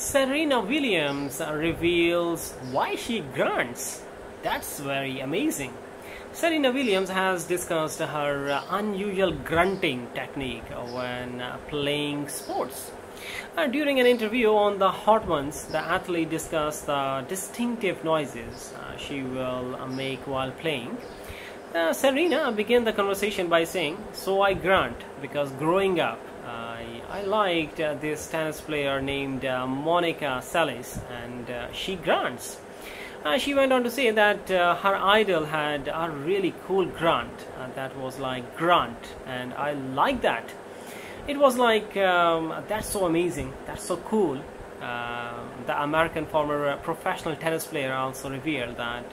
Serena Williams reveals why she grunts. That's very amazing. Serena Williams has discussed her unusual grunting technique when playing sports. Uh, during an interview on the Hot Ones, the athlete discussed the distinctive noises uh, she will make while playing. Uh, Serena began the conversation by saying, So I grunt because growing up, I, liked uh, this tennis player named uh, Monica Seles and uh, she grunts. Uh, she went on to say that uh, her idol had a really cool grunt that was like grunt and I like that. It was like, um, that's so amazing, that's so cool. the American former professional tennis player also revealed that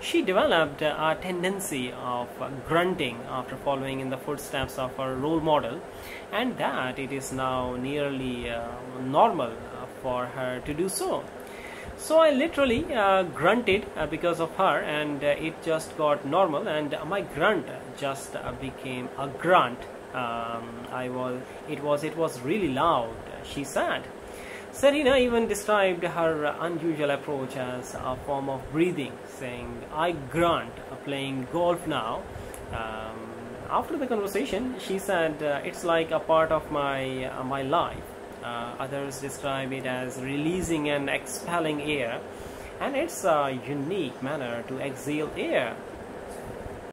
she developed a tendency of grunting after following in the footsteps of her role model and that it is now nearly uh, normal for her to do so. So I literally uh, grunted uh, because of her and uh, it just got normal and my grunt just uh, became a grunt. Um, I was, it was, it was really loud, she said. Serena even described her unusual approach as a form of breathing, saying, I grunt playing golf now. Um, after the conversation, she said, uh, it's like a part of my, uh, my life. Uh, others describe it as releasing and expelling air, and it's a unique manner to exhale air.